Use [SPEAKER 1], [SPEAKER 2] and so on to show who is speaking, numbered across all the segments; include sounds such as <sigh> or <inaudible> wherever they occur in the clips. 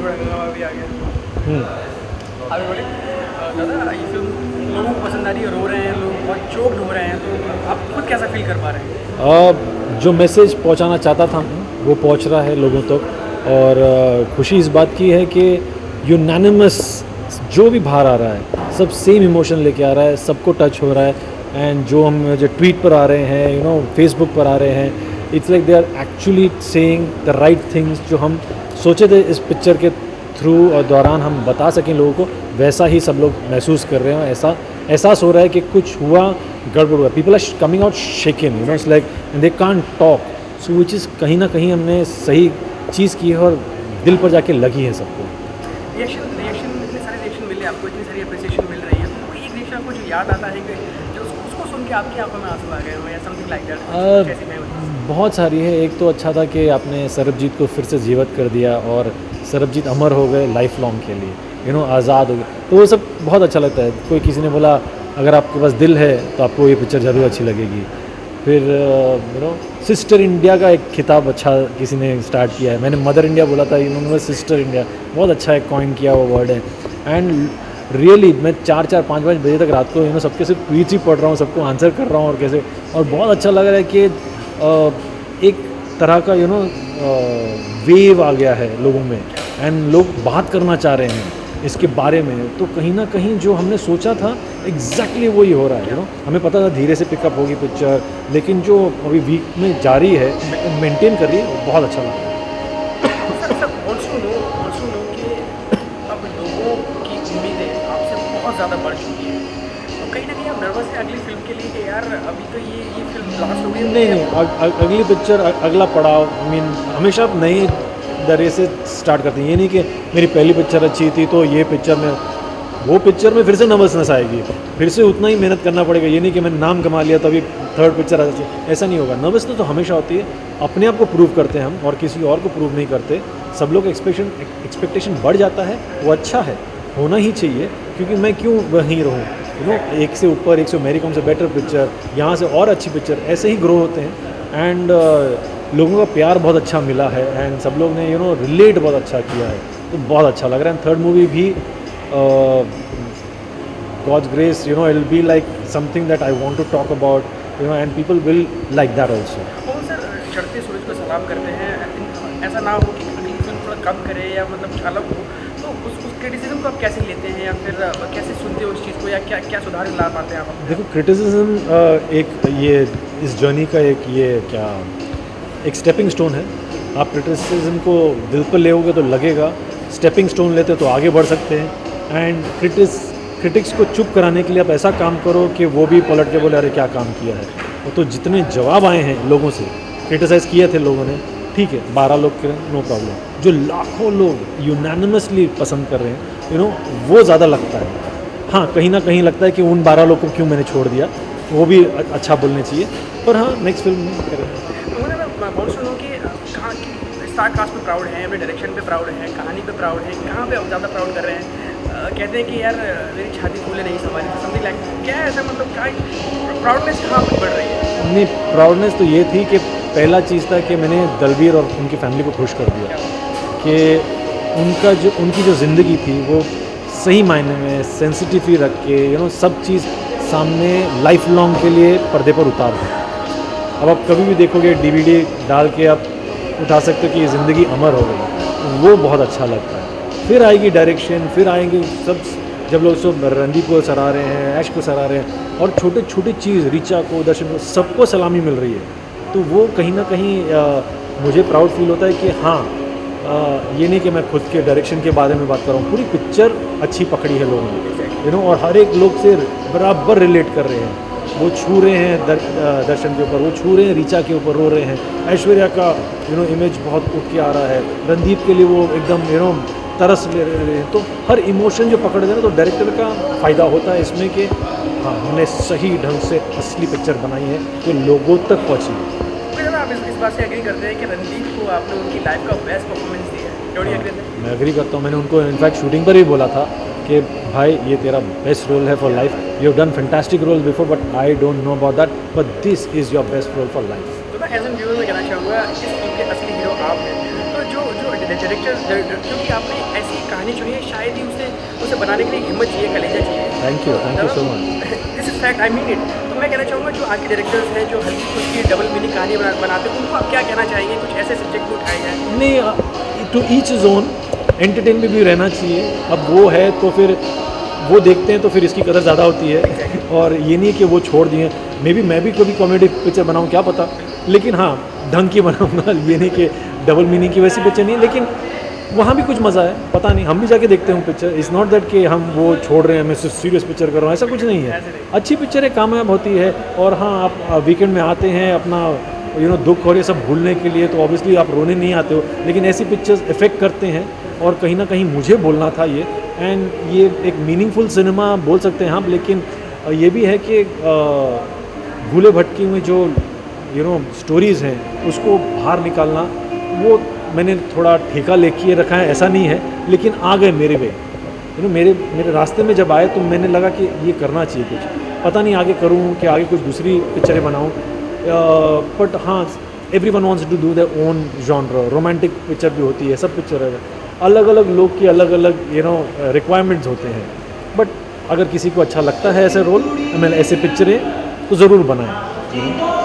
[SPEAKER 1] बॉलीवुड हंगामा भी आ गया
[SPEAKER 2] हम्म।
[SPEAKER 1] आगे दादा ये फ़िल्म लोगों को पसंद आ रही है रो रहे हैं लोग बहुत चोक हो रहे हैं तो आप खुद कैसा फील कर पा रहे हैं
[SPEAKER 2] जो मैसेज पहुंचाना चाहता था वो पहुँच रहा है लोगों तक और खुशी इस बात की है कि यूनानिमस जो भी बाहर आ रहा है सब सेम इमोशन लेके आ रहा है सबको टच हो रहा है एंड जो हम जो ट्वीट पर आ रहे हैं यू नो फेसबुक पर आ रहे हैं it's like they are actually saying the right things जो हम सोचे थे इस पिक्चर के थ्रू और दौरान हम बता सकें लोगों को, वैसा ही सब लोग महसूस कर रहे हैं ऐसा, एहसास हो रहा है कि कुछ हुआ, गड़बड़ हुआ। People are coming out shaking you know it's like and they can talk so which is कहीं ना कहीं हमने सही चीज़ की है और दिल पर जाके लगी है सबको।
[SPEAKER 1] रिएक्शन रिएक्शन इतने सारे रिएक्शन मिले आपको, इतनी सारी अप्रिसिएशन मिल रही है। आपको जो याद आता है कि जो उसको, सुन के आपकी आँखों में आँसू आ गए हो या समथिंग लाइक दैट कैसी
[SPEAKER 2] बहुत सारी है। एक तो अच्छा था कि आपने सरबजीत को फिर से जीवित कर दिया और सरबजीत अमर हो गए लाइफ लॉन्ग के लिए। यू नो आज़ाद हो गए। तो वो सब बहुत अच्छा लगता है। कोई किसी ने बोला अगर आपके पास दिल है तो आपको ये पिक्चर ज़रूर अच्छी लगेगी। फिर यू नो सिस्टर इंडिया का एक खिताब अच्छा किसी ने स्टार्ट किया है। मैंने मदर इंडिया बोला था इन्होंने सिस्टर इंडिया बहुत अच्छा एक कॉइन किया वो वर्ड है। एंड रियली मैं चार चार, पाँच पाँच बजे तक रात को यू नो सबके सिर्फ़ ट्वीट्स ही पढ़ रहा हूँ, सबको आंसर कर रहा हूँ और कैसे। और बहुत अच्छा लग रहा है कि एक तरह का यू नो वेव आ गया है लोगों में। एंड लोग बात करना चाह रहे हैं इसके बारे में। तो कहीं ना कहीं जो हमने सोचा था एग्जैक्टली exactly वही हो रहा है यू नो हमें पता था धीरे से पिकअप होगी पिक्चर लेकिन जो अभी वीक में जारी है मेंटेन कर रही है, बहुत अच्छा लग। रहा है
[SPEAKER 1] ज़्यादा बढ़ चुकी हैं। तो कहीं ना कहीं आप नर्वस हैं अगली फ़िल्म के लिए कि यार अभी तो ये ये फ़िल्म लास्ट हो गई
[SPEAKER 2] नहीं नहीं अग, अग, अगली पिक्चर अगला पड़ाव आई मीन हमेशा आप नए दरे से स्टार्ट करते हैं। ये नहीं कि मेरी पहली पिक्चर अच्छी थी तो ये पिक्चर में वो पिक्चर में फिर से नर्वसनेस आएगी। फिर से उतना ही मेहनत करना पड़ेगा। ये नहीं कि मैंने नाम कमा लिया तो अभी थर्ड पिक्चर अच्छी ऐसा नहीं होगा। नर्वसनेस तो हमेशा होती है। अपने आप को प्रूव करते हैं हम और किसी और को प्रूव नहीं करते। सब लोग एक्सपेक्टेशन एक्सपेक्टेशन बढ़ जाता है वो अच्छा है। होना ही चाहिए। क्योंकि मैं क्यों वहीं रहूँ? यू नो एक से ऊपर एक से मेरी कौन से बेटर पिक्चर यहाँ से और अच्छी पिक्चर ऐसे ही ग्रो होते हैं। एंड uh, लोगों का प्यार बहुत अच्छा मिला है एंड सब लोग ने यू नो रिलेट बहुत अच्छा किया है। तो बहुत अच्छा लग रहा है। एंड थर्ड मूवी भी God's grace you be like something that I want to talk about, you know, and people will like that also.
[SPEAKER 1] कौन सर चढ़ते सूरज को सलाम करते हैं? ऐसा ना हो कि थोड़ा कम करे या मतलब अलग हो। को आप कैसे आप
[SPEAKER 2] देखो क्रिटिसिज्म एक ये, इस जर्नी का एक ये क्या, एक स्टेपिंग स्टोन है। आप क्रिटिसिज्म को दिल पर लेोगे तो लगेगा। स्टेपिंग स्टोन लेते तो आगे बढ़ सकते हैं। एंड क्रिटिस क्रिटिक्स को चुप कराने के लिए आप ऐसा काम करो कि वो भी पलट के बोले, अरे, क्या काम किया है? तो जितने जवाब आए हैं लोगों से क्रिटिसाइज़ किए थे लोगों ने ठीक है बारह लोग करें नो प्रॉब्लम जो लाखों लोग यूनानिमसली पसंद कर रहे हैं यू नो वो ज़्यादा लगता है। हाँ कहीं ना कहीं लगता है कि उन बारह लोग को क्यों मैंने छोड़ दिया? वो भी अच्छा बोलने चाहिए। पर हाँ नेक्स्ट फ़िल्म में
[SPEAKER 1] मैं बहुत सुनो कि कहाँ की स्टार कास्ट पे प्राउड है अपने डायरेक्शन पे प्राउड है कहानी पे प्राउड है कहाँ पे ज़्यादा प्राउड कर रहे हैं? कहते हैं कि यार मेरी छाती फूले नहीं संभाली समथिंग लाइक क्या ऐसा मतलब क्या प्राउडनेस कहाँ पर बढ़ रही है?
[SPEAKER 2] नहीं प्राउडनेस तो ये थी कि पहला चीज़ था कि मैंने दलवीर और उनकी फैमिली को खुश कर दिया कि उनका जो, उनकी जो ज़िंदगी थी वो सही मायने में सेंसिटिव रख के यू नो सब चीज़ सामने लाइफ लॉन्ग के लिए पर्दे पर उतार दी। अब आप कभी भी देखोगे डीवीडी डाल के आप उठा सकते हो कि ये ज़िंदगी अमर हो गई। वो बहुत अच्छा लगता है। फिर आएगी डायरेक्शन फिर आएँगे सब, जब लोग सब रणदीप को सराह रहे हैं, ऐश को सराह रहे हैं और छोटे छोटे चीज़, ऋचा को, दर्शन को, सबको सलामी मिल रही है। तो वो कहीं ना कहीं अ, मुझे प्राउड फील होता है कि हाँ अ, ये नहीं कि मैं खुद के डायरेक्शन के बारे में बात कर रहा हूँ। पूरी पिक्चर अच्छी पकड़ी है लोगों ने। यू नो और हर एक लोग से बराबर रिलेट कर रहे हैं। वो छू रहे हैं दर, दर्शन के ऊपर वो छू रहे हैं रीचा के ऊपर रो रहे हैं। ऐश्वर्या का यू नो इमेज बहुत उठ के आ रहा है। रणदीप के लिए वो एकदम यू नो तरस ले रहे हैं। तो हर इमोशन जो पकड़ रहे हैं तो डायरेक्टर का फ़ायदा होता है इसमें कि हाँ हमने सही ढंग से असली पिक्चर बनाई है जो लोगों तक पहुँची है।
[SPEAKER 1] आप इस, इस बात से एग्री करते हैं कि रणदीप को आपने उनकी लाइफ का बेस्ट परफॉर्मेंस दिया है। डोंट
[SPEAKER 2] मैं एग्री करता हूँ। मैंने उनको इनफैक्ट शूटिंग पर भी बोला था कि भाई ये तेरा बेस्ट रोल है for life you have done fantastic role before but I don't know about that but this is your best role for life
[SPEAKER 1] तो ना एज एन व्यूअर मैं कहना चाहूँगा इस फ़िल्म के असली हीरो आप हैं। तो जो जो डायरेक्टर क्योंकि आपने ऐसी कहानी चुनी है शायद ही उसे उसे बनाने के लिए हिम्मत चाहिए चाहिए
[SPEAKER 2] thank you thank you so much
[SPEAKER 1] this is fact I mean it तो मैं कहना चाहूँगा जो आज के डायरेक्टर्स हैं जो हल्की फुल्की डबल मीनिंग कहानी बनाते हैं उनको आप क्या कहना चाहेंगे? कुछ ऐसे सब्जेक्ट उठाए जाए
[SPEAKER 2] नहीं टू ईच जोन एंटरटेन में भी रहना चाहिए। अब वो है तो फिर वो देखते हैं तो फिर इसकी कदर ज़्यादा होती है। और ये नहीं कि वो छोड़ दिए। मे बी मैं भी कभी कॉमेडी पिक्चर बनाऊँ क्या पता? लेकिन हाँ ढंग की बनाऊँगा। <laughs> ये नहीं कि डबल मीनिंग की वैसी पिक्चर नहीं लेकिन वहाँ भी कुछ मज़ा है, पता नहीं, हम भी जाके देखते हैं पिक्चर इज़ नॉट दैट कि हम वो छोड़ रहे हैं मैं सिर्फ़ सीरियस पिक्चर कर रहा हूँ, ऐसा कुछ नहीं है। अच्छी पिक्चर पिक्चरें कामयाब होती है और हाँ आप वीकेंड में आते हैं अपना यू नो दुख और ये सब भूलने के लिए तो ऑब्वियसली आप रोने नहीं आते हो, लेकिन ऐसी पिक्चर्स इफ़ेक्ट करते हैं और कहीं ना कहीं मुझे बोलना था ये। एंड ये एक मीनिंगफुल सिनेमा बोल सकते हैं हम लेकिन ये भी है कि भूले भटकी हुए जो यू नो स्टोरीज़ हैं, उसको बाहर निकालना, वो मैंने थोड़ा ठेका लेके रखा है, ऐसा नहीं है, लेकिन आ गए मेरे वे। यू नो मेरे मेरे रास्ते में जब आए तो मैंने लगा कि ये करना चाहिए कुछ। पता नहीं आगे करूँ कि आगे कुछ दूसरी पिक्चरें बनाऊँ। बट हाँ everyone wants to do the own genre romantic picture भी होती है, सब पिक्चर है। अलग अलग लोग की अलग अलग यू नो रिक्वायरमेंट्स होते हैं। बट अगर किसी को अच्छा लगता है ऐसे रोल मैं ऐसे पिक्चरें तो ज़रूर बनाएँ।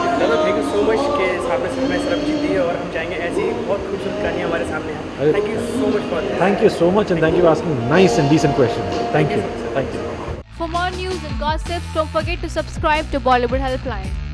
[SPEAKER 1] Thank you so much for that. Thank you so
[SPEAKER 2] much and thank you for asking nice and decent questions. Thank, thank you. you. Thank you.
[SPEAKER 3] For more news and gossip, don't forget to subscribe to Bollywood Helpline.